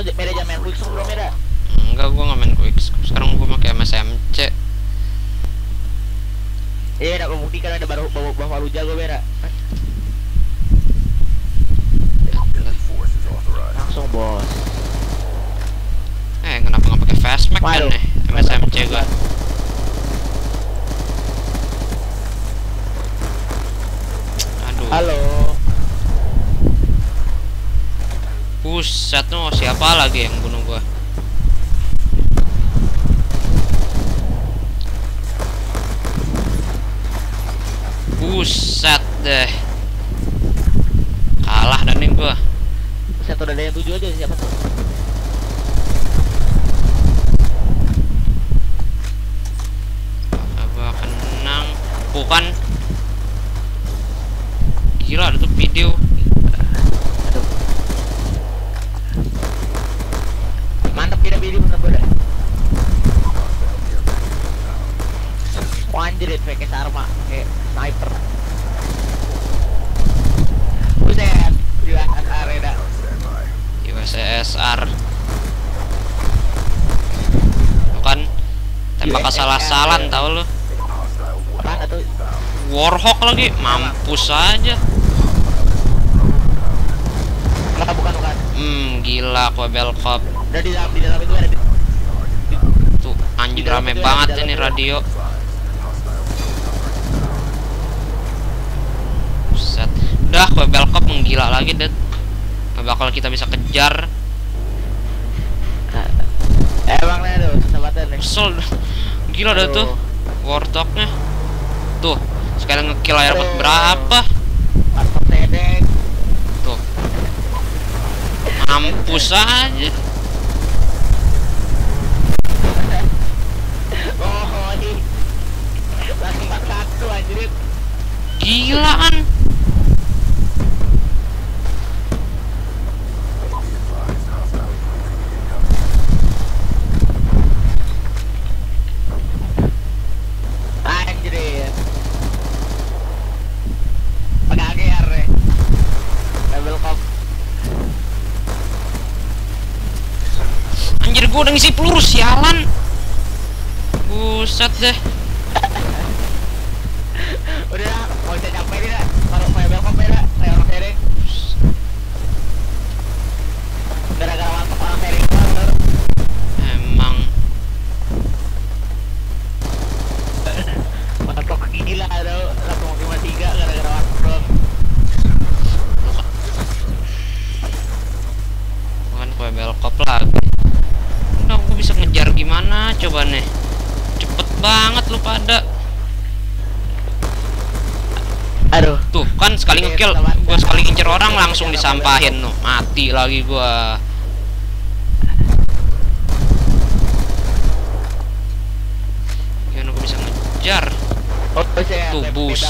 Oh, beda jam main quick bro beda. Enggak, gua nggak main quick scope. Sekarang gua pakai MSMC. Iya, udah membuktikan ada baru bawa bawa baru jago beda. Langsung bos. Eh, kenapa nggak pakai fast mag kan nih? MSMC gua. Aduh. Halo. Buset no, siapa lagi yang bunuh gua? Buset deh. Kalah dan nih gua. Satu ada yang tujuh aja siapa tuh? Kenang? Bukan. Gila ada tuh video. Sarma, kayak sniper. Buset, di atas arena. USSR. Bukan tembak asal-asalan tau lu. Warhawk lagi, mampus aja. Enggak, bukan bukan. Hmm, gila aku Belkop. Udah di dalam di dalam itu ada di, Tuh, anjing rame banget ini radio. Udah, aku Belkop menggila lagi, Dad. Gak bakal kita bisa kejar. Emang nih tuh, kesempatan nih. Kesel. Gila dah tuh. Warthognya. Tuh, sekali ngekill air Aduh. berapa? Mantap tedeng. Tuh. Mampus aja. Oh, ini. Anjir. Pakai AGR ya. Level cop. Anjir gua udah ngisi peluru sialan. Buset deh. Udah lah, mau bisa nyampe ini dah. Kalau kayak belkop beda, kayak orang sharing. Gara-gara mantap orang sharing banget. Emang Mantap gila aduh. Langsung 53 gara-gara mantap. kan kue belkop lagi. Udah aku bisa ngejar gimana coba nih. Cepet banget lu pada. Aduh. Tuh ngekill, gua sekali ngincer orang langsung disampahin tuh. Mati lagi gua. Gimana gua bisa ngejar? Oh, Tuh, bus.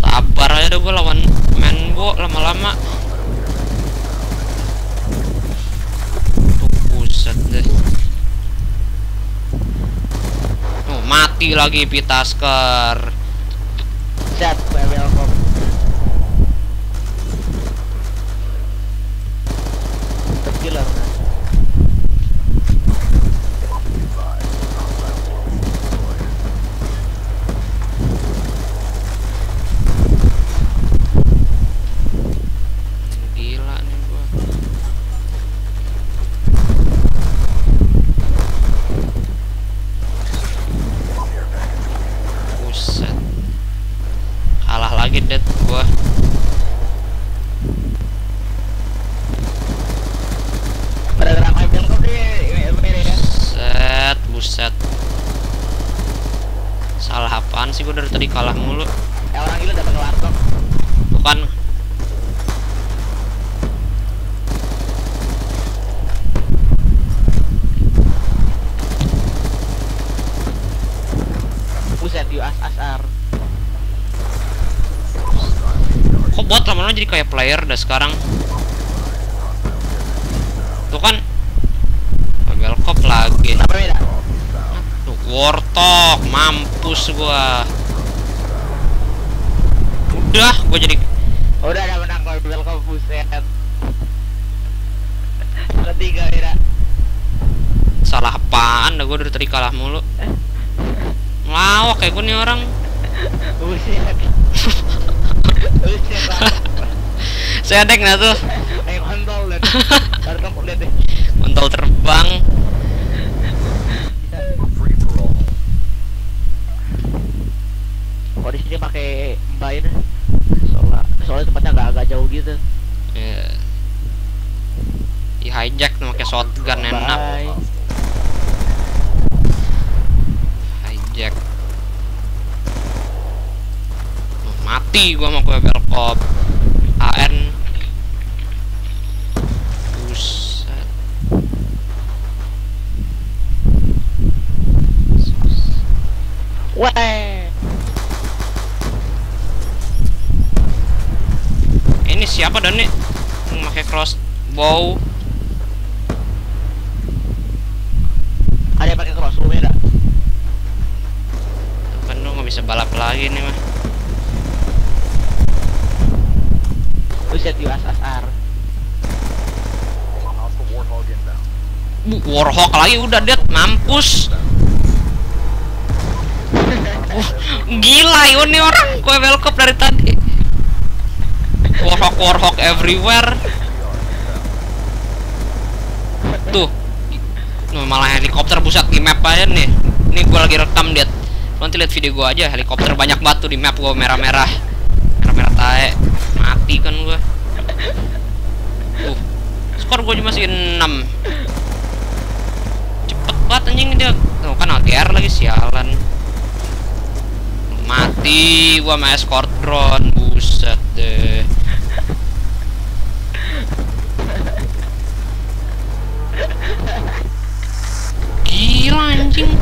Sabar. Aja gua lawan Menbo lama-lama. Tuh buset deh. Tuh mati lagi Pitasker. Set, Lagi dead gua. Pada gerak ya. Set, buset. Salah apaan sih gua dari tadi kalah mulu? Eh orang gila dapat warteg. Bukan lama-lama jadi kayak player dah sekarang. Tuh kan. Belkop lagi. Apa beda? Tuh, Warthog, mampus gua. Udah, gua jadi Udah ada menang kalau belkop buset. Udah tiga beda. Salah apaan dah gue dari tadi kalah mulu. Ngelawak kayak gue nih orang. Buset. Buset. Saya dek nah tuh. Eh kontol lihat. Lihat deh. Kontol terbang. Kok di sini pakai mbak Soalnya soalnya tempatnya agak agak jauh gitu. Ya. Di hijack tuh pakai shotgun enak. Bye. Hijack. Oh, Mati gua sama kue belkop. AN. Buset. Weh. Ini siapa dan nih? Pakai crossbow. Ada yang pakai crossbow beda. Kan lu nggak bisa balap lagi nih mah. Buset di USSR. Bu, Warhawk lagi udah dead mampus. Gila yo nih orang gue welcome dari tadi. Warhawk Warhawk everywhere. Tuh. Malah helikopter buset di map aja nih. Ini gue lagi rekam dia. Nanti lihat video gue aja helikopter banyak batu di map gue merah-merah. Merah-merah tae. Mati kan gue. Tuh. Skor gue cuma masih 6 cepet banget anjing dia tuh kan AGR lagi sialan mati gua sama escort drone buset deh gila anjing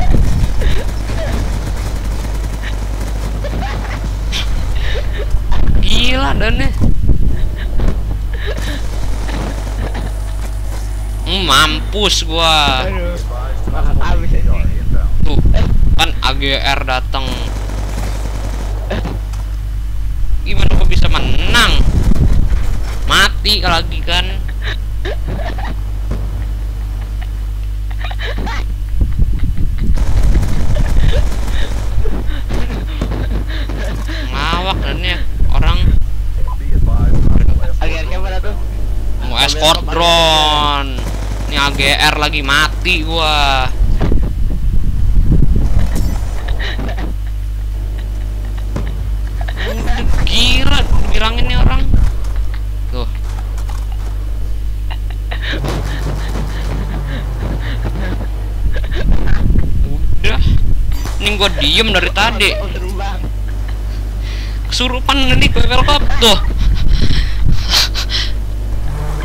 gila dan nih Hmm, mampus gua. Aduh. Tuh kan AGR datang gimana kok bisa menang? Mati lagi kan? Ngawak dan ya orang. Akhirnya mana tuh? mau escort drone ini AGR lagi mati gua gila bilangin nih orang. Tuh. Udah. Ini gua diem dari tadi. Kesurupan nih gue welcome. Tuh.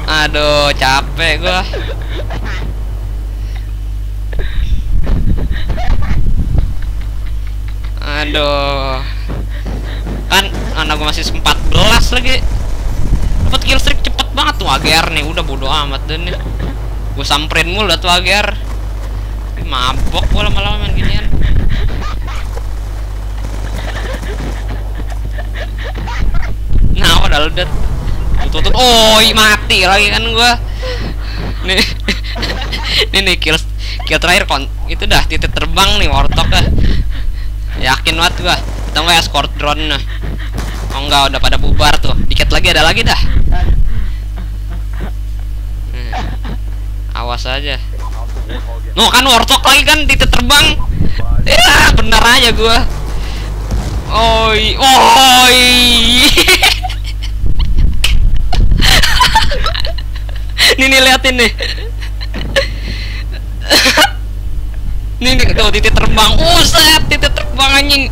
Aduh capek gua aduh. Kan anak gua masih 14 lagi. Dapat kill streak cepet banget tuh AGR nih. Udah bodo amat deh nih. Gua samperin mulu tuh AGR mabok gua lama-lama main ginian. Nah udah udah tutut oh ih, mati lagi kan gua. Nih. Ini nih kill kill terakhir kon itu dah titik terbang nih wartok dah yakin banget gua. Kita nggak escort drone. Nah oh enggak udah pada bubar tuh. Dikit lagi ada lagi dah. Hmm. awas aja. No kan wartok lagi kan titik terbang. Ya bener aja gua. Oi oi. Nih nih liatin nih. Nih nih tuh titik terbang. Uset titik terbang anjing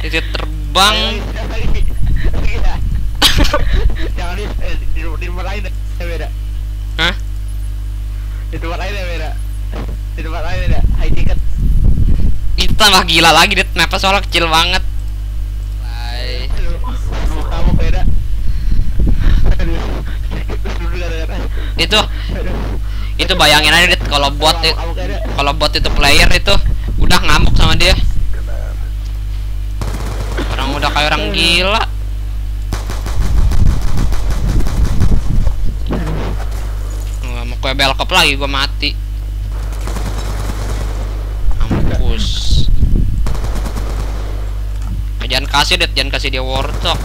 titik terbang. Jangan di eh, di di tempat lain deh beda. Hah? Di tempat lain deh beda. Di tempat lain itu tambah gila lagi dit. Mapnya soalnya kecil banget. Kamu beda. Itu. Itu bayangin aja Dit, kalau bot kalau bot itu player itu udah ngamuk sama dia. Orang udah kayak orang gila. Nggak mau kue belkop lagi gua mati. Mampus jangan kasih deh jangan kasih dia warthog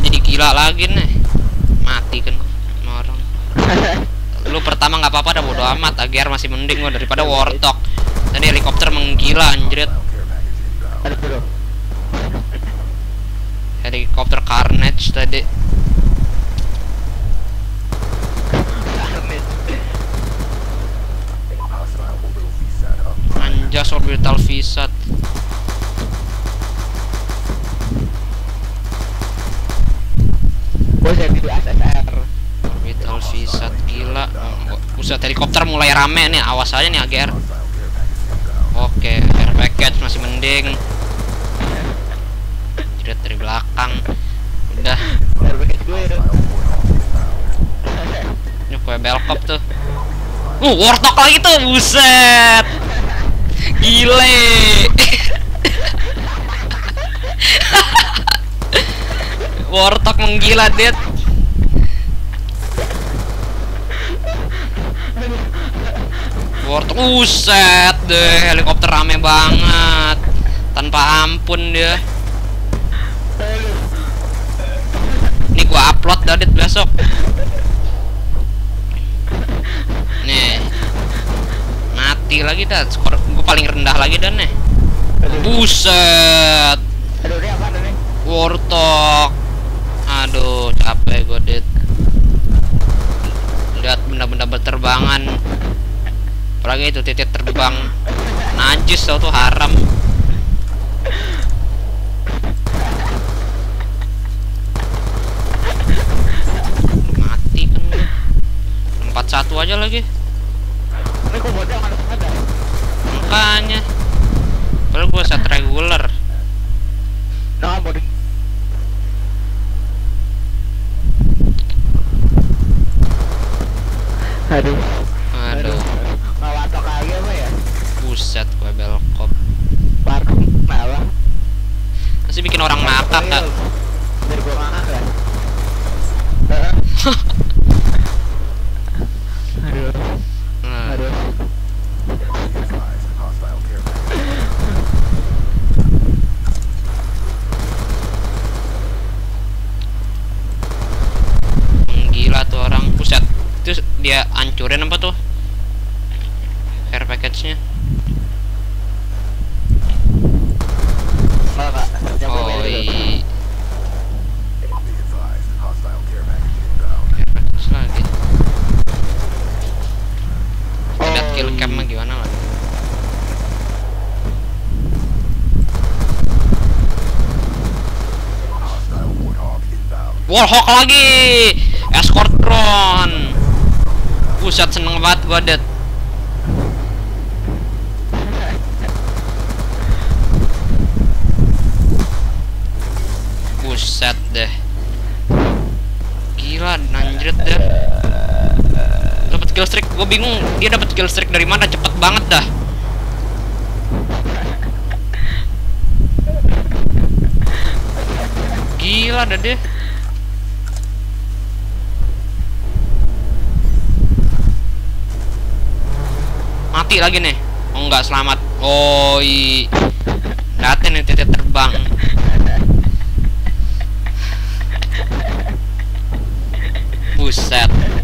jadi gila lagi nih. Mati kan sama orang. Lu pertama nggak apa-apa dah bodo amat. Agar masih mending gua daripada warthog tadi helikopter menggila anjrit. Helikopter carnage tadi. Anjas orbital visat pusat helikopter mulai rame nih awas aja nih agar oke air package masih mending Jret dari belakang udah Baru pakai gue ya. Ini kue belkop tuh. Uh, wartok lagi tuh, buset. Gile. wartok menggila, Dit. Wartok, buset deh, helikopter rame banget. Tanpa ampun dia. Ini gua upload dah, Dit, besok. Nih. Mati lagi dah. Skor gua paling rendah lagi dah nih. Buset. Wartok. Aduh, capek gue, Dit. Lihat benda-benda berterbangan. Apalagi itu titik terbang. Najis tau tuh haram. Mati kan. Empat satu aja lagi. Ini kok ada? Makanya. Padahal gue set regular. Nah. Aduh, buset gue belkop. Parkem malah. Masih bikin orang ngakak kak. Biar gua ngakak. Heeh. Aduh, Nah, aduh. gila tuh orang. Buset. Itu dia hancurin apa tuh? Care package-nya. Nyampe Oh, iya. Lagi. Lihat kill iya. cam gimana lah. Warhawk lagi. Escort drone. Buset seneng banget gua det. Buset deh. Gila anjrit deh. Dapat kill streak, gue bingung dia dapat kill streak dari mana cepet banget dah. Gila dah deh. Mati lagi nih. Oh enggak selamat. Oh i. Liatin nih titik terbang. Buset.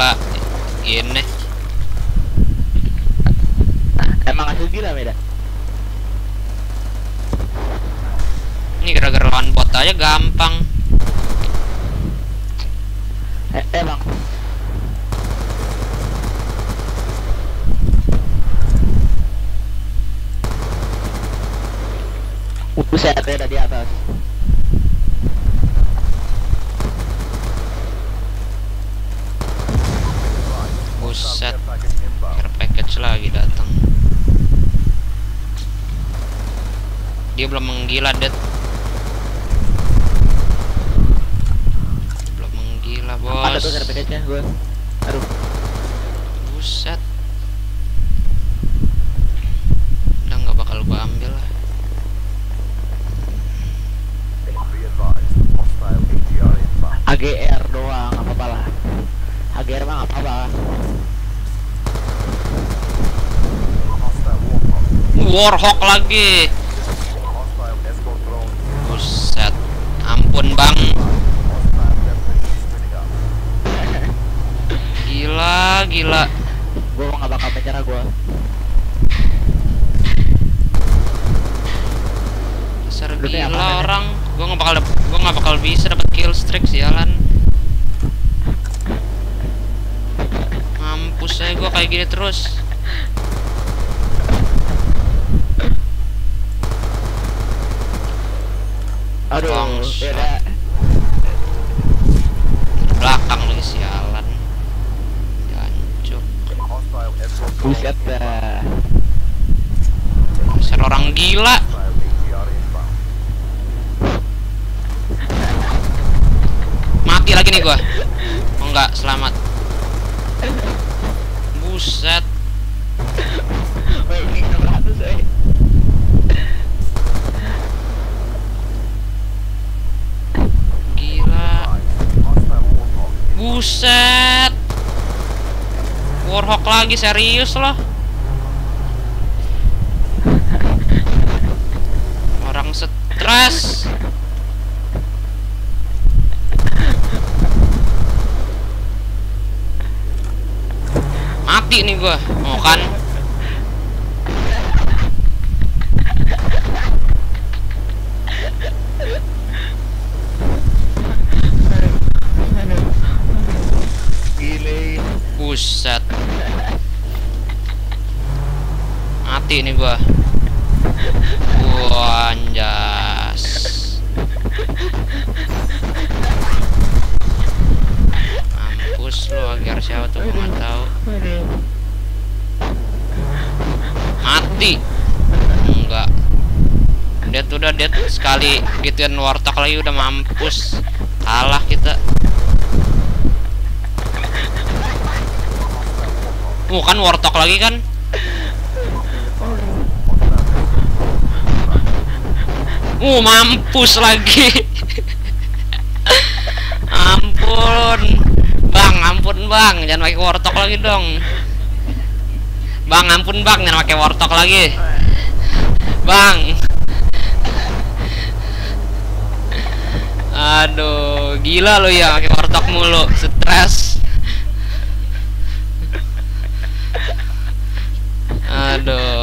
Gila ini Emang hasil gila beda. ini gara-gara lawan bot aja gampang Eh, emang. Buset, beda di atas. buset care package lagi datang dia belum menggila det belum menggila Ada bos tuh cara package-nya gue. Aduh. buset udah nggak bakal gua ambil lah AGR doang, apa apa lah. AGR mah apa apa. Warhawk lagi. Buset. Ampun bang. Gila gila. Gue mah nggak bakal menyerah gue. Dasar gila orang. Gua nggak bakal gua nggak bakal bisa dapat kill streak sialan. Mampus saya gua kayak gini terus Aduh, beda. belakang lagi sialan. Jancuk. Buset dah. dasar orang gila. Mati lagi nih gua. Oh enggak selamat. Buset Woi, ini 600 eh. gila buset warhawk lagi serius loh orang stres. Mati nih gua. Mau kan? Gile. buset mati nih gua. Wah, anjas. Mampus lu agar siapa tuh gua tahu. Mati. Enggak. Dead udah dead sekali gituin warteg lagi udah mampus. Kalah kita. Uh kan warteg lagi kan Uh, mampus lagi. ampun. Bang, ampun Bang, jangan pakai wartok lagi dong. Bang, ampun Bang, jangan pakai wartok lagi. Bang. Aduh, gila lo ya pakai wartok mulu, stres. Aduh.